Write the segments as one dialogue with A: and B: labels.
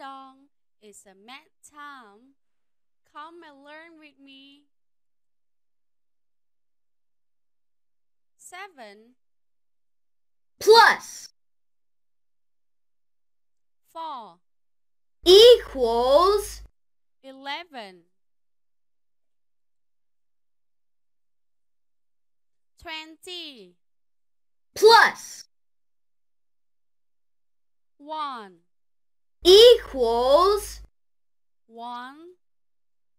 A: dong, it's a math time. Come and learn with me. 7
B: plus.
A: 4
B: equals
A: 11 20
B: plus.
A: 1
B: equals
A: 1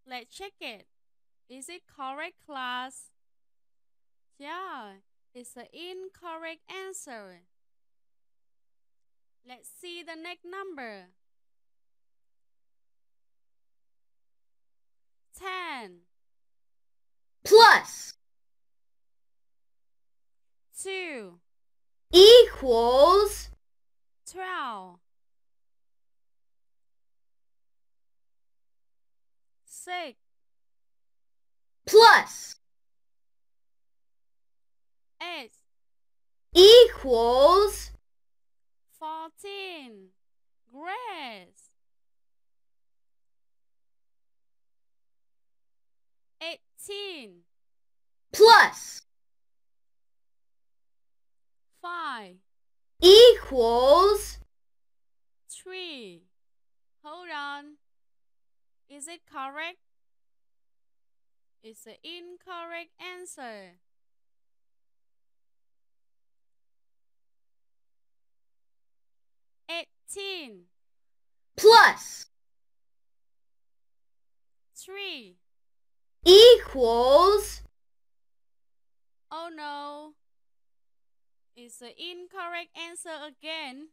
A: Let's check it. Is it correct class? Yeah, it's an incorrect answer. Let's see the next number. 10
B: plus
A: 2
B: equals
A: 12 6
B: plus
A: 8
B: equals
A: 14 Grace 18
B: plus
A: 5
B: equals
A: 3 Hold on. Is it correct? It's an incorrect answer. Eighteen
B: plus
A: three.
B: equals
A: Oh no. It's an incorrect answer again.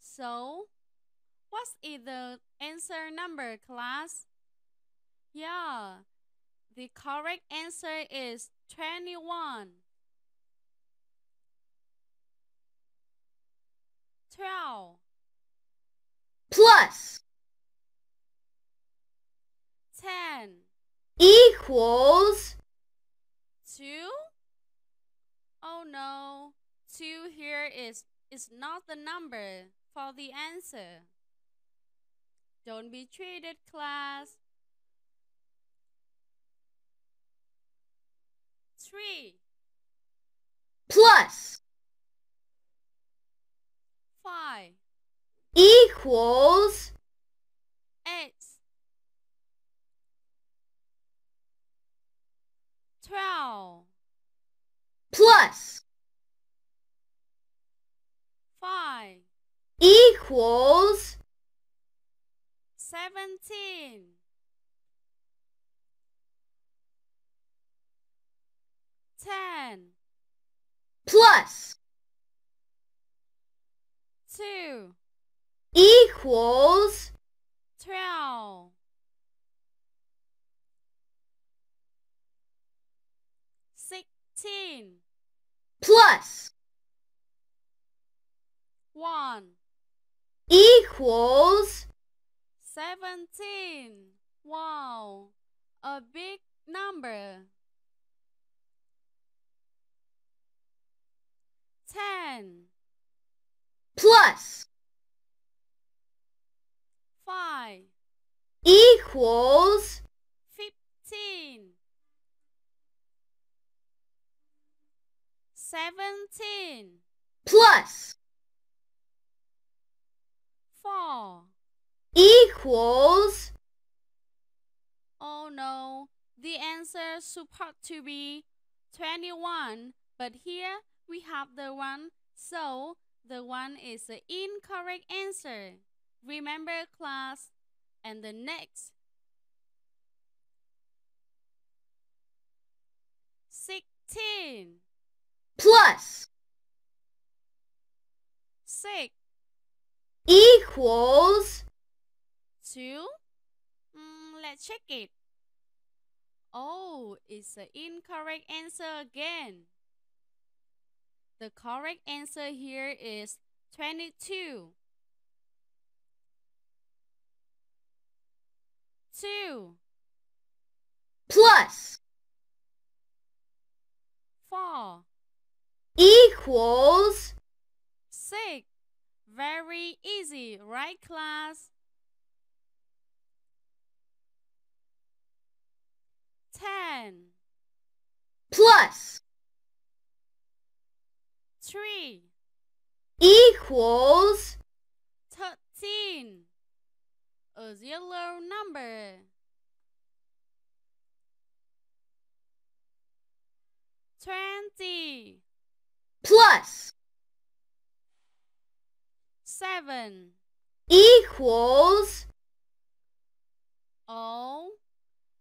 A: So, what's the answer number, class? Yeah, the correct answer is 21. 12
B: plus.
A: 10
B: equals.
A: 2 Oh no. 2 here is is not the number for the answer. Don't be treated class 3
B: plus.
A: 5
B: equals.
A: 8 12
B: plus.
A: 5
B: equals.
A: 17 10
B: plus.
A: 2
B: equals.
A: 12 16
B: plus.
A: 1
B: equals.
A: 17 Wow, a big number 10
B: plus
A: 5
B: equals
A: 15 17
B: plus
A: 4
B: equals
A: Oh no, the answer supposed to be 21, but here we have the one, so the one is the incorrect answer. Remember class, and the next. 16
B: plus.
A: 6
B: equals.
A: 2 mm, let's check it. Oh it's the incorrect answer again. The correct answer here is 22 2
B: plus
A: four
B: equals
A: six. Very easy, right class? Ten
B: plus
A: three
B: equals
A: thirteen, a zero number. Twenty.
B: Plus.
A: Seven.
B: Equals.
A: Oh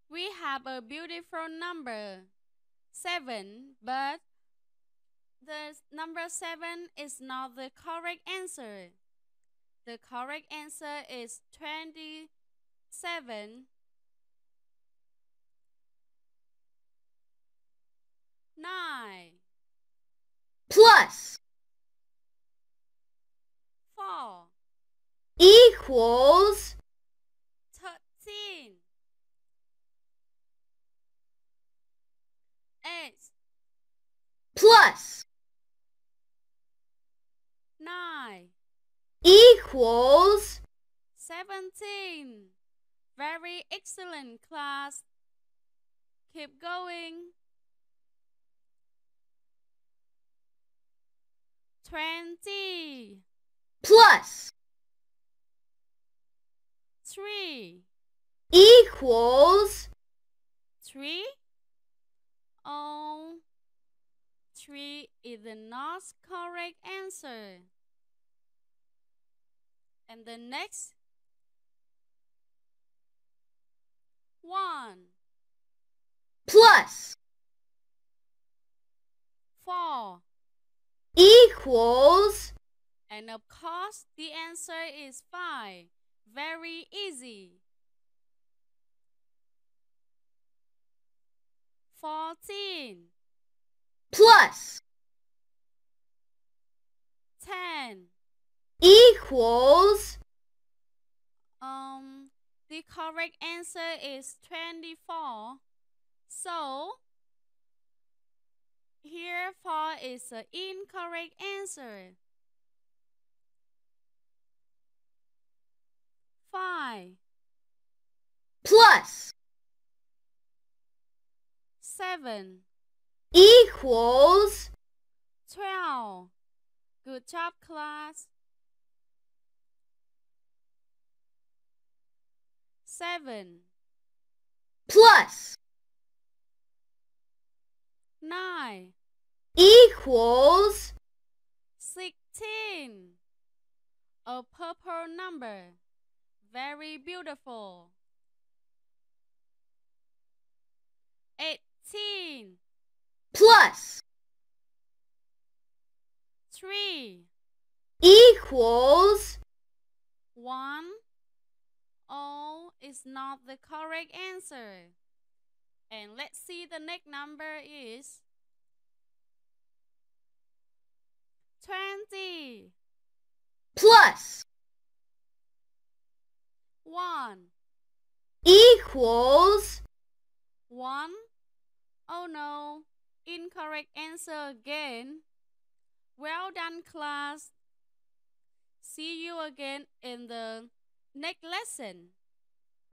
A: we have a beautiful number. Seven but the number seven is not the correct answer. The correct answer is 27 9
B: plus.
A: 4
B: equals
A: 13 8
B: plus.
A: 9
B: equals
A: 17 very excellent class. Keep going 20
B: plus.
A: 3
B: equals.
A: 3 oh 3 is the not correct answer. And the next one.
B: Plus
A: four
B: equals?
A: And of course the answer is five. Very easy. 14
B: plus.
A: 10
B: equals?
A: Um the correct answer is 24 so here 4 is the incorrect answer. 5
B: plus.
A: 7
B: equals
A: 12 good job class. 7
B: plus
A: 9
B: equals
A: 16 a purple number. Very beautiful. 18
B: plus
A: 3
B: equals
A: 1 Oh, is not the correct answer. And let's see the next number is 20
B: plus
A: 1
B: equals
A: 1 Oh no, incorrect answer again. Well done class. See you again in the next lesson.